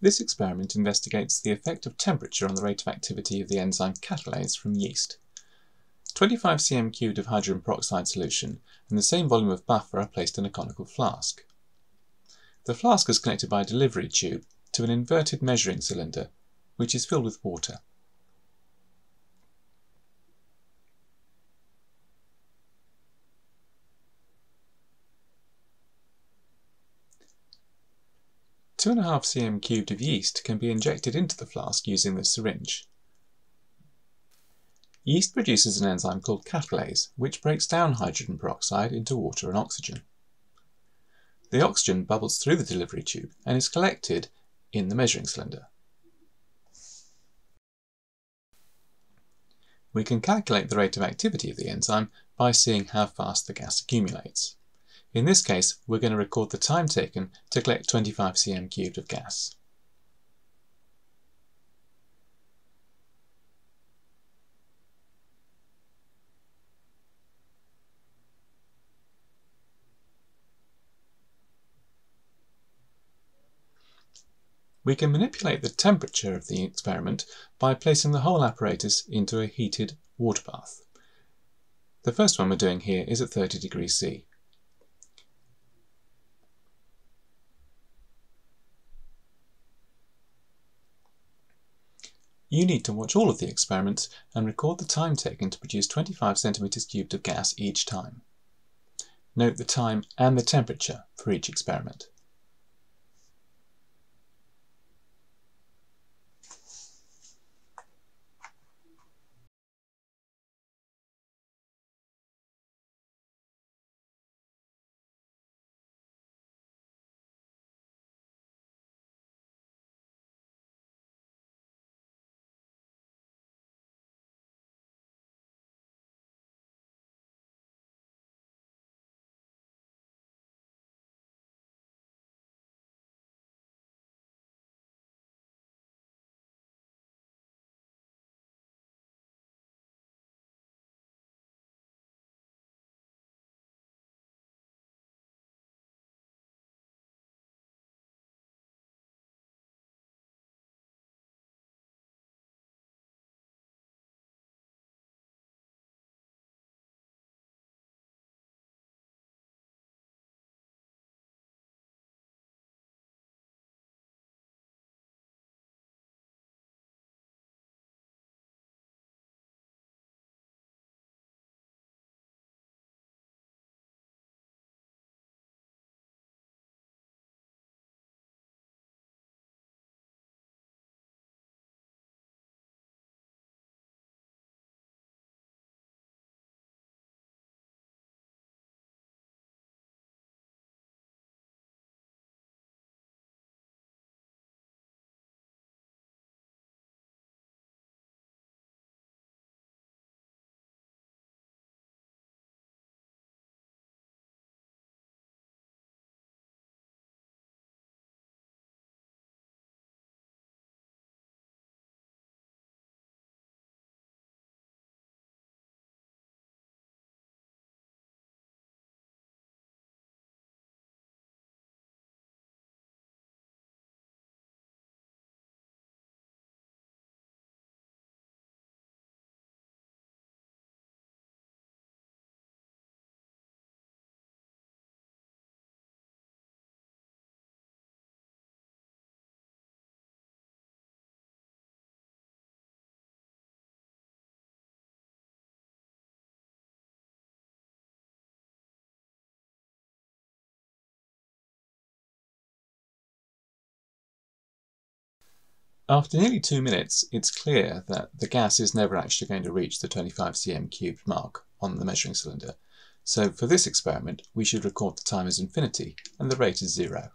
This experiment investigates the effect of temperature on the rate of activity of the enzyme catalase from yeast. 25 cm cubed of hydrogen peroxide solution and the same volume of buffer are placed in a conical flask. The flask is connected by a delivery tube to an inverted measuring cylinder, which is filled with water. Two and a half cm cubed of yeast can be injected into the flask using the syringe. Yeast produces an enzyme called catalase, which breaks down hydrogen peroxide into water and oxygen. The oxygen bubbles through the delivery tube and is collected in the measuring cylinder. We can calculate the rate of activity of the enzyme by seeing how fast the gas accumulates. In this case, we're going to record the time taken to collect 25 cm cubed of gas. We can manipulate the temperature of the experiment by placing the whole apparatus into a heated water bath. The first one we're doing here is at 30 degrees C. You need to watch all of the experiments and record the time taken to produce 25 centimeters cubed of gas each time. Note the time and the temperature for each experiment. After nearly two minutes, it's clear that the gas is never actually going to reach the 25 cm cubed mark on the measuring cylinder. So for this experiment, we should record the time as infinity and the rate as zero.